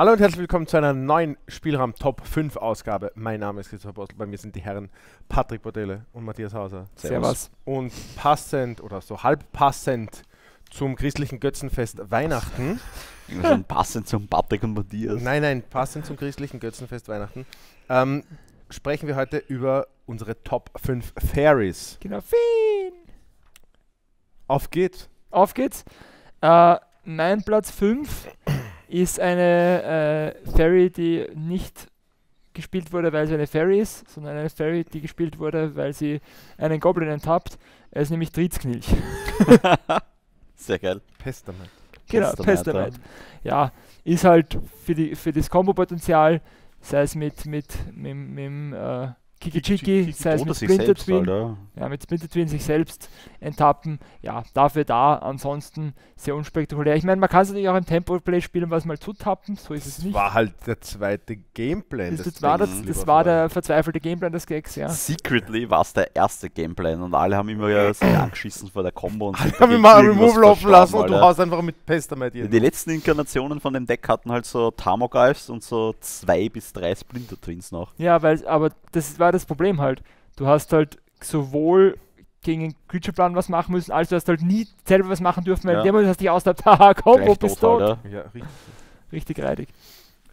Hallo und herzlich willkommen zu einer neuen Spielraum Top 5 Ausgabe. Mein Name ist Christoph Bostel, bei mir sind die Herren Patrick Bordelle und Matthias Hauser. Servus. Und passend oder so halb passend zum christlichen Götzenfest Weihnachten. Schon passend zum Patrick und Matthias. Nein, nein, passend zum christlichen Götzenfest Weihnachten. Ähm, sprechen wir heute über unsere Top 5 Fairies. Genau, Feen. Auf geht's. Auf geht's. Äh, mein Platz 5 ist eine äh, Fairy, die nicht gespielt wurde, weil sie eine Fairy ist, sondern eine Fairy, die gespielt wurde, weil sie einen Goblin enttappt. Er ist nämlich Tritzknilch. Sehr geil. Pestamite. Genau, Pestamite, Pestamite. Ja, ist halt für, die, für das Kombo-Potenzial, sei es mit, mit, mit, mit äh, Kiki Chiki, sei es mit Splinter Twin, Alter. ja, mit Splinter Twin sich selbst enttappen. Ja, dafür da, ansonsten sehr unspektakulär. Ich meine, man kann es natürlich auch im Tempo-Play spielen, was mal zutappen, so ist es Das nicht. war halt der zweite Gameplay. Das, des das, war, das, das war der verzweifelte Gameplan des Gags, ja. Secretly war es der erste Gameplan und alle haben immer ja sich angeschissen vor der Combo und sind Ich habe dagegen mir mal irgendwas Removal offen lassen und du haust einfach mit Pestamite Alter. jeden. Die letzten Inkarnationen von dem Deck hatten halt so Tamogreifs und so zwei bis drei Splinter Twins noch. Ja, weil, aber das war das Problem halt. Du hast halt sowohl gegen den Creature-Plan was machen müssen, als du hast halt nie selber was machen dürfen, weil Ja. in dem Moment hast du dich ausgedacht, haha, Combo, Gleich bist tot. Ja, richtig. Richtig reidig.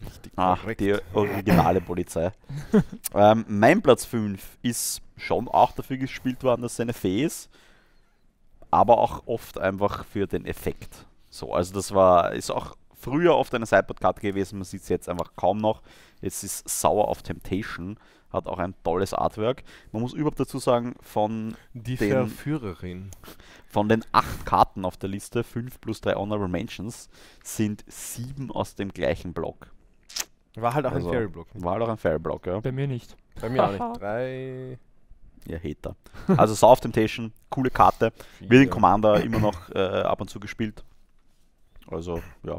richtig Ach, korrekt. die originale Polizei. ähm, mein Platz 5 ist schon auch dafür gespielt worden, dass es eine Fee ist, aber auch oft einfach für den Effekt. So, also das war, ist auch früher oft eine Sideboard-Karte gewesen, man sieht es jetzt einfach kaum noch. Jetzt ist Sour of Temptation, hat auch ein tolles Artwork. Man muss überhaupt dazu sagen, von, Die den- Verführerin. von den acht Karten auf der Liste, 5 plus 3 Honorable Mentions, sind sieben aus dem gleichen Block. War halt auch Also, ein Fairy-Block. War halt auch ein Fairy-Block, ja. Bei mir nicht. Bei mir auch nicht. Drei. Ihr Hater. Also Sour of Temptation, coole Karte. Wird in Commander immer noch äh, ab und zu gespielt. Also, ja,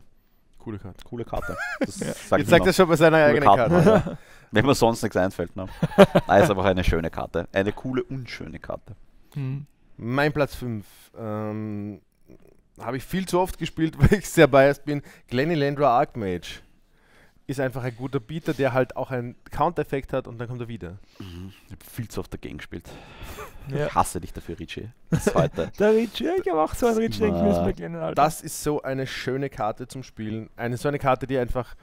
Coole Karte. coole Karte. Das sag Jetzt sagt er schon bei seiner eigenen Karte. ja. Wenn mir sonst nichts einfällt. Ne? Nein, ist einfach eine schöne Karte. Eine coole, unschöne Karte. Hm. Mein Platz 5. Ähm, Habe ich viel zu oft gespielt, weil ich sehr biased bin. Glenny Landra Archmage. Ist einfach ein guter Beater, der halt auch einen Counter-Effekt hat und dann kommt er wieder. Ich habe viel zu oft dagegen gespielt. Ja. Ich hasse dich dafür, Richie. Bis heute. Der Rich, ja, ich habe auch so einen Rich denken müssen bei kleinen Alter. Das ist so eine schöne Karte zum Spielen. Eine so eine Karte, die einfach,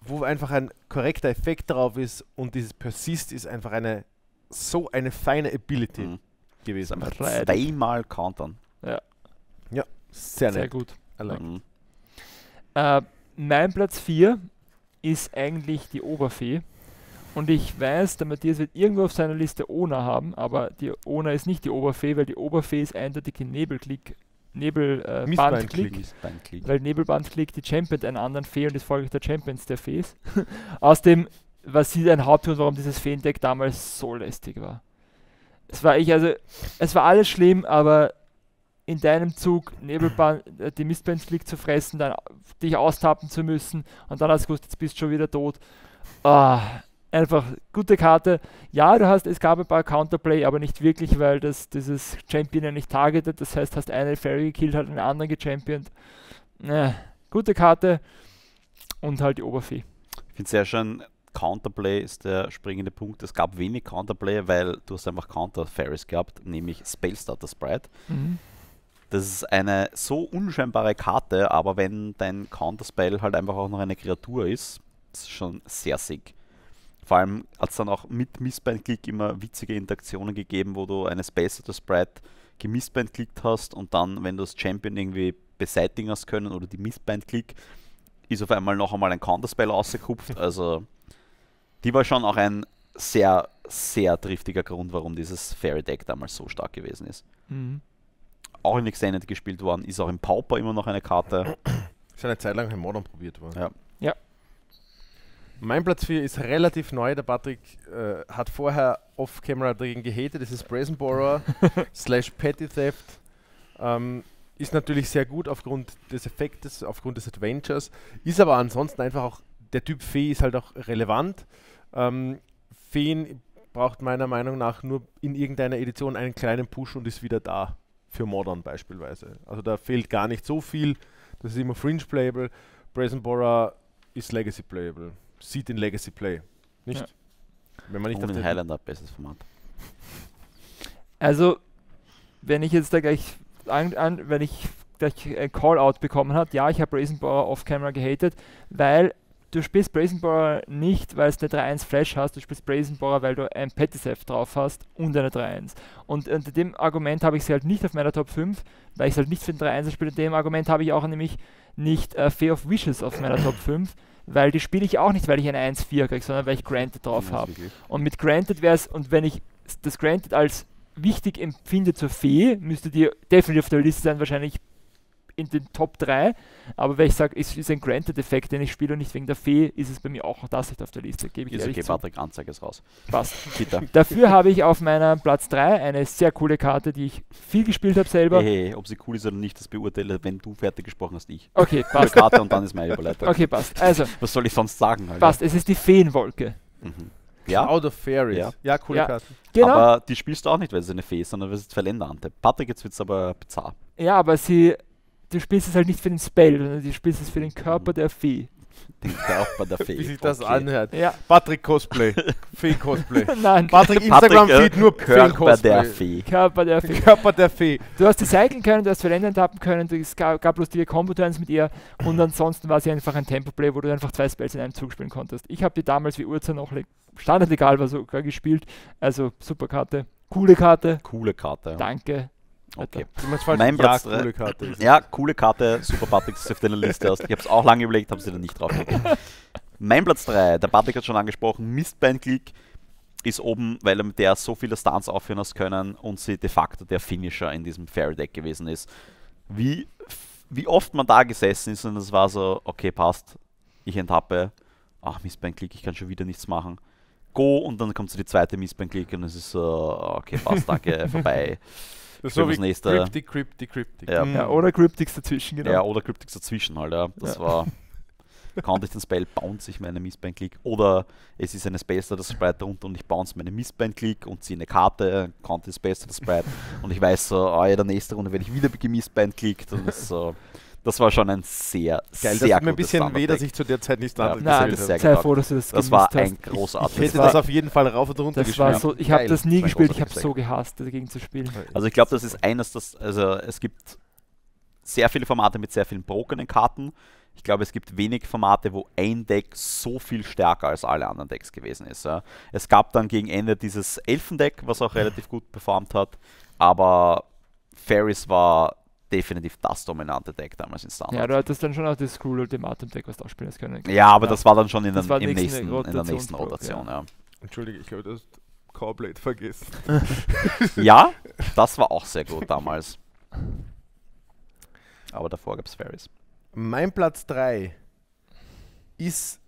wo einfach ein korrekter Effekt drauf ist und dieses Persist ist einfach eine so eine feine Ability Mhm. Gewesen. zweimal countern. Sehr Sehr nett. gut. I like. Mhm. Äh, mein Platz 4 ist eigentlich die Oberfee. Und ich weiß, der Matthias wird irgendwo auf seiner Liste Ona haben, aber die Ona ist nicht die Oberfee, weil die Oberfee ist eindeutig die Nebelklick, Nebelbandklick. Äh, weil Nebelbandklick die Champion einen anderen Fee und ist folglich der Champions der Fees. Aus dem, was sie ein Hauptgrund, warum dieses Feendeck damals so lästig war. Es war ich, also, es war alles schlimm, aber in deinem Zug Nebelband, äh, die Mistbandklick zu fressen, dann dich austappen zu müssen und dann hast du gewusst, jetzt bist du schon wieder tot. Ah, einfach gute Karte. Ja, du hast, es gab ein paar Counterplay, aber nicht wirklich, weil das dieses Champion ja nicht targetet. Das heißt, hast eine Fairy gekillt, hat einen anderen gechampioned. Äh, gute Karte und halt die Oberfee. Ich finde sehr schön, Counterplay ist der springende Punkt. Es gab wenig Counterplay, weil du hast einfach Counter-Fairies gehabt, nämlich Spellstarter Sprite. Das ist eine so unscheinbare Karte, aber wenn dein Counterspell halt einfach auch noch eine Kreatur ist, ist es schon sehr sick. Vor allem hat es dann auch mit Missband-Click immer witzige Interaktionen gegeben, wo du eine Spellstarter Sprite gemissband-klickt hast und dann, wenn du das Champion irgendwie beseitigen hast können oder die Missband-Click, ist auf einmal noch einmal ein Counterspell rausgekupft. Also die war schon auch ein sehr, sehr driftiger Grund, warum dieses Fairy Deck damals so stark gewesen ist. Mhm. Auch in Extended gespielt worden, ist auch im Pauper immer noch eine Karte. Ist eine Zeit lang in Modern probiert worden. Ja. Ja. Mein Platz 4 ist relativ neu. Der Patrick äh, hat vorher off-camera dagegen gehatet. Das ist Brazen Borrower slash Petty Theft. Ähm, ist natürlich sehr gut aufgrund des Effektes, aufgrund des Adventures. Ist aber ansonsten einfach auch, der Typ Fee ist halt auch relevant. Ähm, Feen braucht meiner Meinung nach nur in irgendeiner Edition einen kleinen Push und ist wieder da. Für Modern beispielsweise. Also da fehlt gar nicht so viel. Das ist immer Fringe Playable. Brazen Borrower ist Legacy Playable. Sieht in Legacy Play. Nicht? Ja. Wenn man nicht Und auf in den- Highlander bestes Format. Also, wenn ich jetzt da gleich an, an wenn ich gleich ein Call-out bekommen hat, ja, ich habe Brazenbauer off-camera gehatet, weil du spielst Brazenbauer nicht, weil du eine 3-1 Flash hast, du spielst Brazenbauer, weil du ein Pettisef drauf hast und eine 3-1. Und unter dem Argument habe ich sie halt nicht auf meiner Top 5, weil ich es halt nicht für den 3-1er spiele. Unter dem Argument habe ich auch nämlich nicht äh, Fear of Wishes auf meiner Top 5, weil die spiele ich auch nicht, weil ich eine 1-4 kriege, sondern weil ich Granted drauf habe. Und mit Granted wäre es, und wenn ich das Granted als wichtig empfinde zur Fee, müsste die definitiv auf der Liste sein, wahrscheinlich in den Top 3. Aber wenn ich sage, es ist ein Granted-Effekt, den ich spiele und nicht wegen der Fee, ist es bei mir auch das nicht auf der Liste, gebe ich Ist ehrlich okay, zu. Patrick, Anzeige ist raus. Passt. Bitte. Dafür habe ich auf meiner Platz 3 eine sehr coole Karte, die ich viel gespielt habe selber. Hey, ob sie cool ist oder nicht, das beurteile, wenn du fertig gesprochen hast, ich. Okay, passt. Karte und dann ist meine Überleitung. Okay, passt. Also, Was soll ich sonst sagen? Alter? passt. Es ist die Feenwolke. Mhm. Ja, Out of Fairies. Ja. Ja, coole Ja. Karte. Genau. aber die spielst du auch nicht, weil sie eine Fee ist, sondern weil sie zwei Länder ante. Patrick, jetzt wird es aber bizarr. ja, aber sie, du spielst es halt nicht für den Spell, sondern du spielst es für den Körper der Fee. Den Körper der Fee. Wie sich das Okay. anhört. Ja, Patrick Cosplay. Fee Cosplay. nein, Patrick Instagram Patrick, Feed nur Fee Körper der Cosplay. Fee. Körper der Fee. Körper der Fee. Du hast die cyclen können, du hast Verländer tappen können, es gab, gab lustige Combo-Turns mit ihr und ansonsten war sie einfach ein Tempo-Play, wo du einfach zwei Spells in einem Zug spielen konntest. Ich habe die damals wie Urza noch le- standardlegal war sogar gespielt, also super Karte, coole Karte, Coole Karte. danke. Okay. Mein ja, Platz drei. coole Karte. Ja, coole Karte. Super, Patrick, dass du auf deiner Liste hast. Ich habe es auch lange überlegt, habe sie dann nicht drauf. mein Platz 3, der Patrick hat schon angesprochen, Mistbein-Click ist oben, weil er mit der so viele Stunts aufführen hast können und sie de facto der Finisher in diesem Fairy Deck gewesen ist. Wie, wie oft man da gesessen ist und es war so, okay, passt, ich enttappe, ach, Mistbein-Click, ich kann schon wieder nichts machen. Go und dann kommt so die zweite Mistbein-Click und es ist so, okay, passt, danke, vorbei. Das so wie das nächste. Cryptic, Cryptic, Cryptic. Ja. Ja, oder Cryptics dazwischen, genau. Ja, oder Cryptics dazwischen halt, ja. Das Ja. war. Konnte ich den Spell, bounce ich meine Missbein-Click. Oder es ist eine Space Status Sprite darunter und ich bounce meine Missbein-Click und ziehe eine Karte, konnte Space Status Sprite. und ich weiß so, ah ja, der nächste Runde werde ich wieder gemissbein-clickt. Und das, so, das war schon ein sehr, Geil, sehr das tut mir ein bisschen weh, dass ich zu der Zeit nicht Ja, gespielt hätte das sehr habe. sei froh, dass du das Das war gemisst ein hast. Ich großartiges hätte war- das auf jeden Fall rauf und runter Das war gespielt. so, ich habe das nie gespielt, ich habe großartiges so gehasst, dagegen zu spielen. Also ich glaube, das ist eines, das, also es gibt sehr viele Formate mit sehr vielen brokenen Karten. Ich glaube, es gibt wenig Formate, wo ein Deck so viel stärker als alle anderen Decks gewesen ist. Ja. Es gab dann gegen Ende dieses Elfendeck, was auch relativ gut performt hat, aber Ferris war definitiv das dominante Deck damals in Ja, Standard. du hattest dann schon auch das Scroll Ultimatum Deck, was du auch spielen hast können. Ja, aber Ja. das war dann schon in, den, im nächste nächsten, in der nächsten Rotation. Ja. Entschuldige, ich habe das Cowblade vergessen. ja, das war auch sehr gut damals. Aber davor gab es Ferris. Mein Platz 3 ist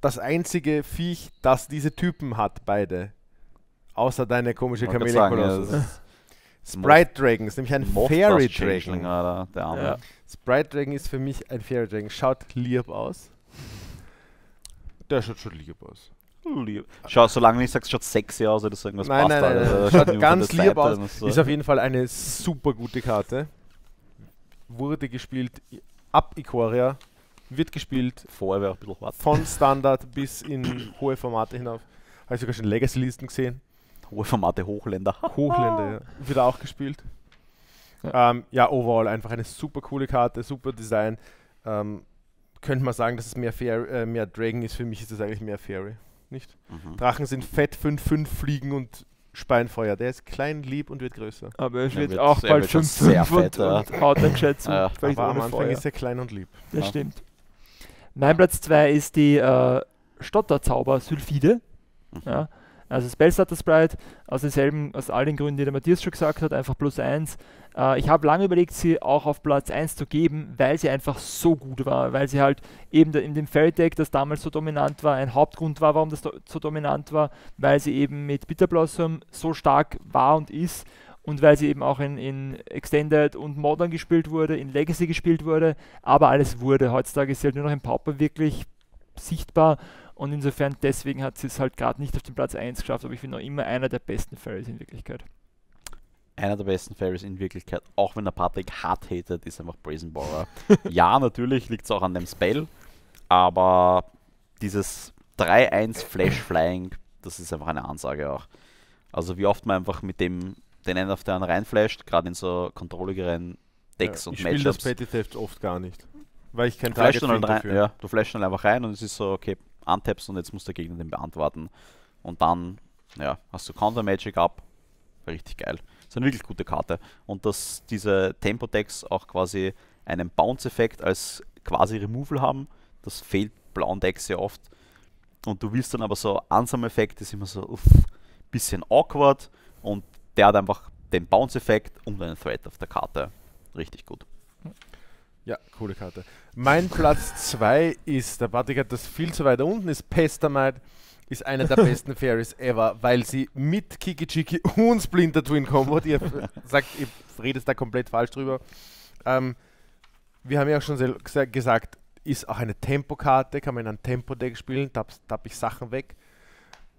das einzige Viech, das diese Typen hat, beide. Außer deine komische Ich Sprite Dragon ist nämlich ein Fairy Dragon. Alter, der Arme. Ja. Sprite Dragon ist für mich ein Fairy Dragon. Schaut lieb aus. Der schaut schon lieb aus. Lieb. Schau, solange du nicht sagst, schaut sexy aus oder so irgendwas Nein, passt. nein, nein. Das Schaut ganz lieb Seite aus. so. Ist auf jeden Fall eine super gute Karte. Wurde gespielt ab Ikoria. Wird gespielt Vorher wäre auch ein bisschen hart. von Standard bis in hohe Formate hinauf. Habe ich sogar schon Legacy-Listen gesehen. Hohe Formate, Hochländer. Hochländer, ja. Wird auch gespielt. Ja. Ähm, ja, overall einfach eine super coole Karte, super Design. Ähm, könnte man sagen, dass es mehr, Fair, äh, mehr Dragon ist. Für mich ist es eigentlich mehr Fairy. Nicht? Mhm. Drachen sind fett, 5-5 fliegen und Speinfeuer. Der ist klein, lieb und wird größer. Aber es Er wird, wird- auch bald wird schon 5 sehr 5 und, und haut dann gescheit zu. Ja, Aber am Anfang Feuer. ist er klein und lieb. Das Ja. stimmt. Mein Platz 2 ist die äh, Stotterzauber Sylphide. Mhm. Ja. Also Spellstarter Sprite, aus denselben, aus all den Gründen, die der Matthias schon gesagt hat, einfach plus 1. Äh, ich habe lange überlegt, sie auch auf Platz 1 zu geben, weil sie einfach so gut war, weil sie halt eben in dem Fairy Deck, das damals so dominant war, ein Hauptgrund war, warum das do so dominant war, weil sie eben mit Bitter Blossom so stark war und ist und weil sie eben auch in, in Extended und Modern gespielt wurde, in Legacy gespielt wurde, aber alles wurde. Heutzutage ist sie halt nur noch im Pauper wirklich sichtbar und insofern deswegen hat sie es halt gerade nicht auf den Platz 1 geschafft, aber ich finde noch immer einer der besten Fairies in Wirklichkeit. Einer der besten Fairies in Wirklichkeit, auch wenn der Patrick hart hatet, ist einfach Brazen Borer. ja, natürlich liegt es auch an dem Spell, aber dieses 3-1 Flash Flying, das ist einfach eine Ansage auch. Also wie oft man einfach mit dem den einen auf den anderen reinflasht, gerade in so kontrolligeren Decks ja, und ich spiele das. Petty Theft oft gar nicht. Weil ich kein Du flashst Target dann halt rein, dafür. ja, du flashst dann einfach rein und es ist so, okay, untappst und jetzt muss der Gegner den beantworten. Und dann, ja, hast du Counter Magic ab. Richtig geil. ist eine wirklich gute Karte. Und dass diese Tempo-Decks auch quasi einen Bounce-Effekt als quasi Removal haben, das fehlt blauen Decks sehr oft. Und du willst dann aber so Ansam-Effekt, ist immer so uff, bisschen awkward und der hat einfach den Bounce-Effekt und einen Threat auf der Karte. Richtig gut. Ja, coole Karte. Mein Platz 2 ist, der Patrick hat das viel zu weit unten, ist Pestamite. Ist einer der besten Fairies ever, weil sie mit Kiki Chiki und Splinter Twin Combo, ihr sagt, ihr redet da komplett falsch drüber. Ähm, wir haben ja auch schon gesagt, ist auch eine Tempokarte, kann man in einem Tempo-Deck spielen, tapp, tapp ich Sachen weg,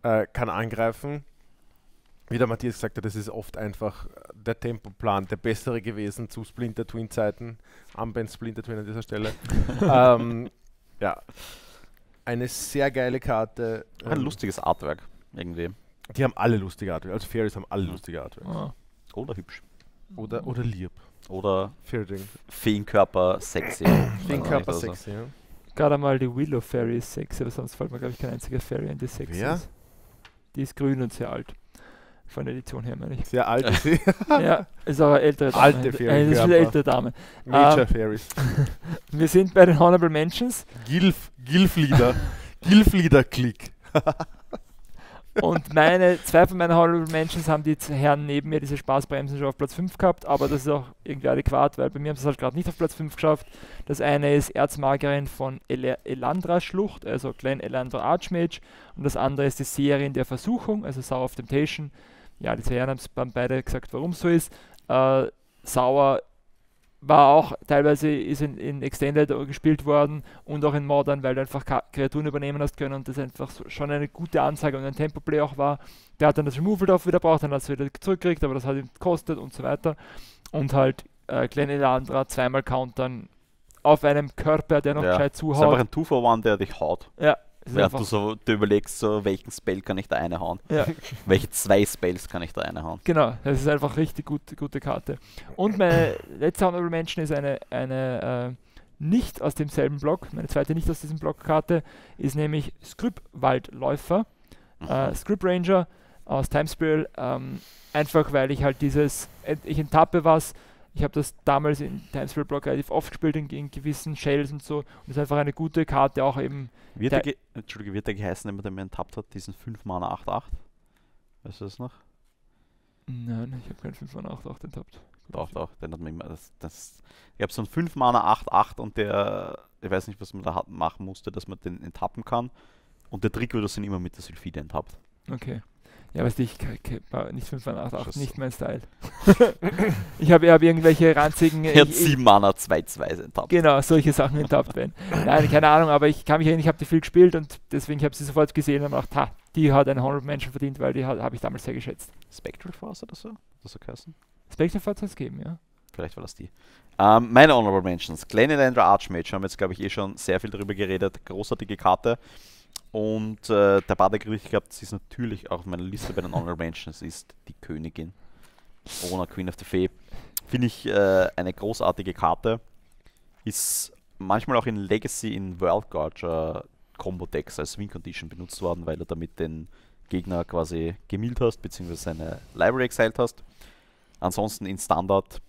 äh, kann angreifen. Wie der Matthias gesagt hat, das ist oft einfach der Tempoplan, der bessere gewesen zu Splinter Twin Zeiten. Armband Splinter Twin an dieser Stelle. ähm, ja, eine sehr geile Karte. Ein Ähm, lustiges Artwork irgendwie. Die haben alle lustige Artwork. Also Fairies haben alle lustige Artwork. Ah. Oder hübsch. Oder, oder lieb. Oder Fairding. Feenkörper sexy. Den Weiß Körper nicht, also. sexy, ja. Gerade mal die Willow Fairy ist sexy, aber sonst fällt mir, glaube ich, kein einziger Fairy ein, die sexy ist. Die ist grün und sehr alt. Von der Edition her, meine ich. Sehr alt ist sie. ja, ist aber ältere Dame. Alte Fairy Eine Körper. viel ältere Dame. Major Ähm, Fairies. Wir sind bei den Honorable Mentions Gilf, Gilflieder. Gilflieder-Klick. und meine, zwei von meinen Honorable Mentions haben die Herren neben mir diese Spaßbremsen schon auf Platz 5 gehabt, aber das ist auch irgendwie adäquat, weil bei mir haben sie es halt gerade nicht auf Platz 5 geschafft. Das eine ist Erzmagerin von Ele Elandra Schlucht, also Glen Elandra Archmage, und das andere ist die Seherin der Versuchung, also Sour of Temptation. Ja, die zwei Herren haben beide gesagt, warum es so ist. Äh, Sauer war auch teilweise ist in, in Extended gespielt worden und auch in Modern, weil du einfach Kreaturen übernehmen hast können und das einfach so, schon eine gute Ansage und ein Tempo-Play auch war. Der hat dann das Removal drauf wieder braucht, dann hat es wieder zurückgekriegt, aber das hat ihm gekostet und so weiter. Und halt äh, Glenn Elandra zweimal countern auf einem Körper, der noch Ja, gescheit Das ist einfach zuhaut. ein 2 for 1 der dich haut. Ja, Während du so du überlegst, so, welchen Spell kann ich da eine hauen? ja. Welche zwei Spells kann ich da eine hauen? Genau, das ist einfach richtig gut, gute Karte. Und meine letzte Honorable Mention ist eine, eine äh, nicht aus demselben Block, meine zweite nicht aus diesem Block Karte, ist nämlich Scripwaldläufer, äh, Mhm. Script Ranger aus Time Spiral, ähm, einfach weil ich halt dieses, ich enttappe was, ich habe das damals in Time Spiral Block relativ oft gespielt in, in gewissen Shells und so und es ist einfach eine gute Karte, auch eben, Wird Der- der, ge Entschuldige, wird der geheißen, wenn man den enttappt hat, diesen 5 Mana 8-8? Weißt du das noch? nein, ich habe keinen 5 von 8 8 enttappt. Doch, doch, den hat man immer. Das, das, ich habe so einen 5 Mana 8-8 und der, ich weiß nicht, was man da hat, machen musste, dass man den enttappen kann. Und der Trick wird, ihn immer mit der Sylphide enttappt. Okay. Ja, weißt du, ich nicht 5 von 8, 8 Schuss. nicht mein Style. ich habe hab irgendwelche ranzigen. Er hat ich, ich, 7 Mana 2-2 enttappt. genau, solche Sachen enttappt werden. Nein, keine Ahnung, aber ich kann mich erinnern, ich habe die viel gespielt und deswegen habe ich sie sofort gesehen und gedacht, ha, die hat einen Honorable Menschen verdient, weil die habe ich damals sehr geschätzt. Spectral Force oder so? Das so geheißen? Spectre hat es gegeben, ja. Vielleicht war das die. Ähm, meine Honorable Mentions. Glenelandra Archmage haben wir jetzt, glaube ich, eh schon sehr viel darüber geredet. Großartige Karte. Und äh, der Badek richtig gehabt, sie ist natürlich auch auf meiner Liste bei den Honorable Mentions, ist die Königin. Ona Queen of the Fee. Finde ich äh, eine großartige Karte. Ist manchmal auch in Legacy in World Gorger Combo Decks als Win Condition benutzt worden, weil du damit den Gegner quasi gemillt hast, beziehungsweise seine Library exiled hast. Ansonsten in Standard,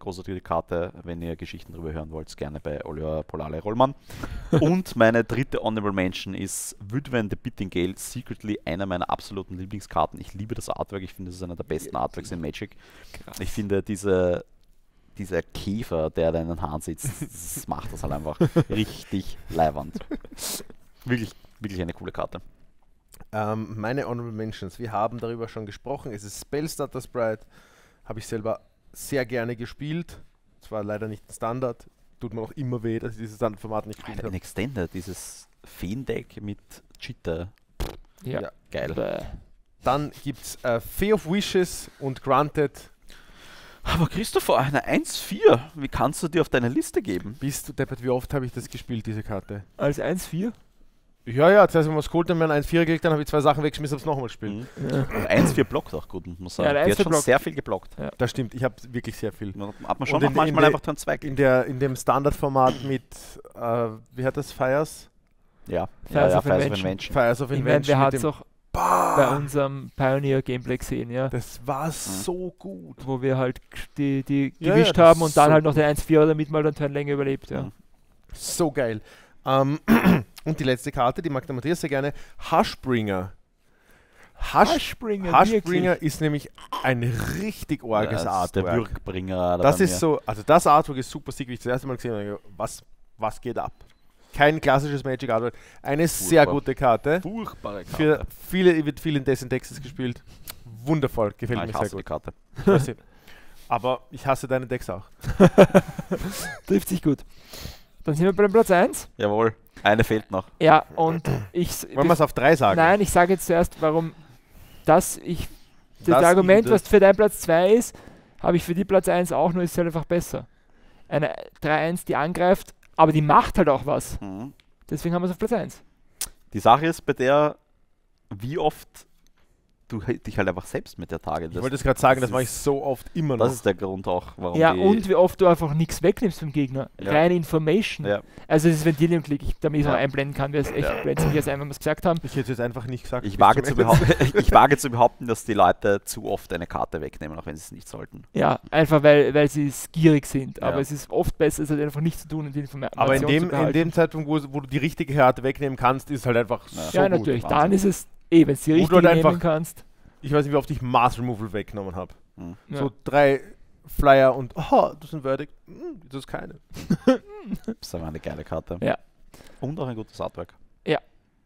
großartige Karte, wenn ihr Geschichten darüber hören wollt, gerne bei Oliver Polale Rollmann. Und meine dritte Honorable Mention ist Wydwen the Bittingale, secretly einer meiner absoluten Lieblingskarten. Ich liebe das Artwork, ich finde, es ist einer der besten Artworks in Magic. Krass. Ich finde, diese, dieser Käfer, der da in den Haaren sitzt, das macht das halt einfach richtig leiwand. Wirklich, wirklich eine coole Karte. Ähm, meine Honorable Mentions, wir haben darüber schon gesprochen. Es ist Spellstarter Sprite. Habe ich selber sehr gerne gespielt. Zwar leider nicht ein Standard. Tut mir auch immer weh, dass ich dieses Standardformat nicht gespielt habe. Extended, dieses Feendeck mit Cheater. Ja. Ja. Geil. Bäh. Dann gibt es äh, Fear of Wishes und Granted. Aber Christopher, eine 1-4, wie kannst du dir auf deine Liste geben? Bist du deppert, wie oft habe ich das gespielt, diese Karte? Als 1-4? Ja, ja, zuerst haben wir es geholt, dann haben wir ein 1-4 gekriegt, dann habe ich zwei Sachen weggeschmissen, habe es nochmal gespielt. Mhm. Ja. Und 1-4 blockt auch gut, muss man sagen. Ja, der hat 1-4 schon blockt. sehr viel geblockt. Das stimmt, ich habe wirklich sehr viel. Man- Hat man schon in- manchmal in einfach Turn 2 In, der, in dem Standardformat mit, äh, wie hat das, Fires? Ja, Fires ja, ja, of Fires of Invention. Invention. Fires of Ich meine, Invention. wer mit hat es auch Bah! bei unserem Pioneer-Gameplay gesehen, ja? Das war so gut. Wo wir halt die, die Ja, ja, gewischt haben und dann so halt noch den 1-4 damit mal dann Turn länger überlebt, ja. Mhm. So geil. Ähm, und die letzte Karte, die mag der Matthias sehr gerne. Hushbringer. Hush, Hushbringer, Hushbringer ist nämlich ein richtig orges Ja, ist der Artwork. Wirkbringer. Das ist mir. so, also das Artwork ist super sick, wie ich das erste Mal gesehen habe. Was, was geht ab? Kein klassisches Magic Artwork. Eine sehr Furchtbar. gute Karte. furchtbare Karte. Für viele, wird viel in in Texas gespielt. Wundervoll, gefällt Ah, mir sehr hasse die gut. Karte. Aber ich hasse deine Decks auch. Trifft sich gut. Dann sind wir beim Platz 1. Jawohl, eine fehlt noch. Ja, und ich. Wollen wir es auf drei sagen? Nein, ich sage jetzt zuerst, warum das ich. Das Das Argument, was für dein Platz 2 ist, habe ich für die Platz 1 auch, nur ist halt einfach besser. Eine 3-1, die angreift, aber die macht halt auch was. Mhm. Deswegen haben wir es auf Platz 1. Die Sache ist bei der, wie oft du dich halt einfach selbst mit der Ich targetest. wollte es gerade sagen, das Das mache ich so oft immer noch. Das ist der Grund auch, warum Ja, die, und wie oft du einfach nichts wegnimmst vom Gegner. Ja. Reine Information. Ja. Also dieses Ventilium-Klick, ich- damit ich es Ja. noch einblenden kann, wäre es echt Ja. blöd, jetzt ein, wenn wir es gesagt haben. ich hätte es jetzt einfach nicht gesagt. ich, wage zu behaupten, ich wage zu behaupten, dass die Leute zu oft eine Karte wegnehmen, auch wenn sie es nicht sollten. Ja, einfach weil, weil sie es gierig sind. Aber Ja. es ist oft besser, es halt einfach nichts zu tun und die Information Aber in zu dem, in dem Zeitpunkt, wo, wo du die richtige Karte wegnehmen kannst, ist es halt einfach Ja. so Ja, gut. natürlich. Wahnsinn. Dann ist es eh, wenn du die Wo du richtige halt nehmen einfach- kannst. Ich weiß nicht, wie oft ich Mass Removal weggenommen habe. Mhm. Ja. So drei Flyer und, oh, das sind Verdict. Hm, das ist keine. Das war eine geile Karte. Ja. Und auch ein gutes Artwork.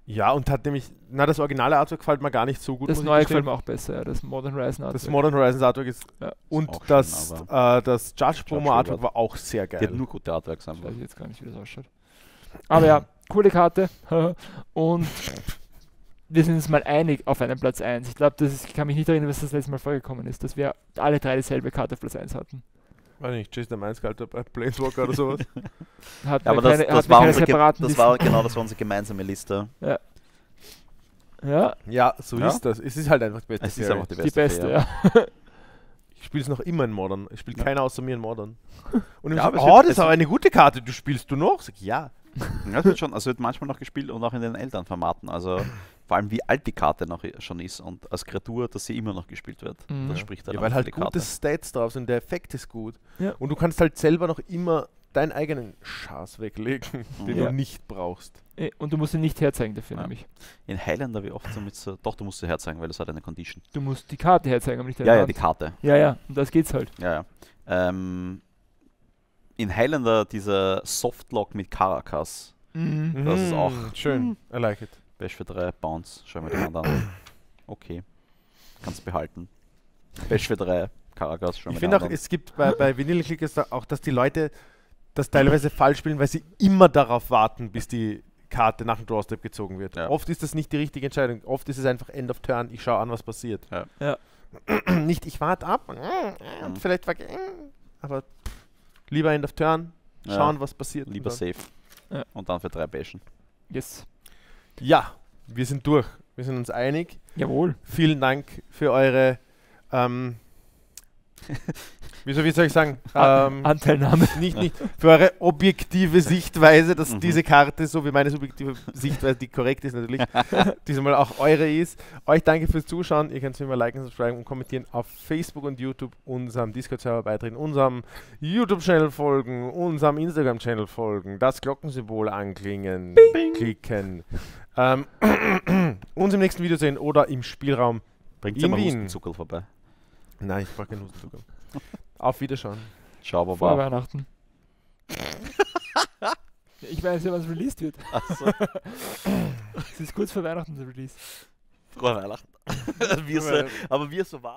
Ja, und hat nämlich, na, das originale Artwork gefällt mir gar nicht so gut. das muss ich neue gefällt mir auch besser, ja, das Modern Horizon Das Artwork. Modern Horizons Artwork ist. Ja. Und schön, das, aber- äh, das Judge Promo Artwork war auch sehr Die geil. hat nur gute Artworks Ich einfach. weiß jetzt gar nicht, wie das ausschaut. Aber ja, coole Karte. und wir sind uns mal einig auf einen Platz 1. Ich glaube, ich kann mich nicht erinnern, was das letzte Mal vorgekommen ist, dass wir alle drei dieselbe Karte auf Platz 1 hatten. Weiß nicht, Jason Mainz galt bei Planeswalker oder sowas. Ja, aber das, keine, das, war keine unsere, das war genau, das war unsere gemeinsame Liste. Ja, ja, so Ja. ist das. Es ist halt einfach die beste Es ist einfach die die beste. beste, ja. ja. Ich spiele es noch immer in Modern. Ich spiele Ja. keiner außer mir in Modern. Und ich Ja, aber oh, das ist aber eine gute Karte. Du spielst du noch? Sag ich, ja. Ja, es wird schon, also wird manchmal noch gespielt und auch in den Elternformaten. Also vor allem wie alt die Karte noch schon ist und als Kreatur, dass sie immer noch gespielt wird. Mhm. Das Ja. spricht dann ja auch weil halt die gute Karte. Stats drauf sind. Der Effekt ist gut. Ja. Und du kannst halt selber noch immer deinen eigenen Schaß weglegen, den Ja. du nicht brauchst. Eh, Und du musst ihn nicht herzeigen dafür, Ja. nämlich. In Highlander wie oft so mit so, doch du musst sie herzeigen, weil das hat eine Condition. Du musst die Karte herzeigen, aber nicht deine Ja, ja, Hand. die Karte. ja, ja, und das geht's halt. Ja, ja. Ähm, in Highlander dieser Softlock mit Caracas. Mhm. Das ist auch- schön. I like it. Bash für 3, Bounce. Schau mir die Hand an. Okay. Kannst behalten. Bash für 3, Caracas. Schau Ich mir die finde auch, es gibt bei, bei Vanilla Clickers da auch, dass die Leute das teilweise falsch spielen, weil sie immer darauf warten, bis die Karte nach dem Drawstep gezogen wird. Ja. Oft ist das nicht die richtige Entscheidung. Oft ist es einfach End of Turn, ich schaue an, was passiert. Ja. Ja. nicht, ich warte ab und Mhm. vielleicht verge- aber lieber End of Turn, Ja. schauen, was passiert. Lieber safe. Ja. Und dann für 3 Bashen. Yes. Ja, wir sind durch. Wir sind uns einig. Jawohl. Vielen Dank für eure ähm, wieso, wie soll ich sagen? Ähm, Anteilnahme. nicht, nicht für eure objektive Sichtweise, dass Mhm. diese Karte, so wie meine subjektive Sichtweise, die korrekt ist natürlich, diesmal auch eure ist. Euch danke fürs Zuschauen. Ihr könnt es immer liken, subscriben und kommentieren auf Facebook und YouTube, unserem Discord-Server beitreten, unserem YouTube-Channel folgen, unserem Instagram-Channel folgen, das Glockensymbol anklingen, klicken, ähm, uns im nächsten Video sehen oder im Spielraum. Bringt In mal Wien. Vorbei. Nein, ich brauche keinen Hustenzucker. Auf Wiederschauen. Schau, Vor Baba. Weihnachten. ich weiß ja, wann es released wird. Achso, Es ist kurz vor Weihnachten der Release. frohe Weihnachten. wir so, aber wir so warten.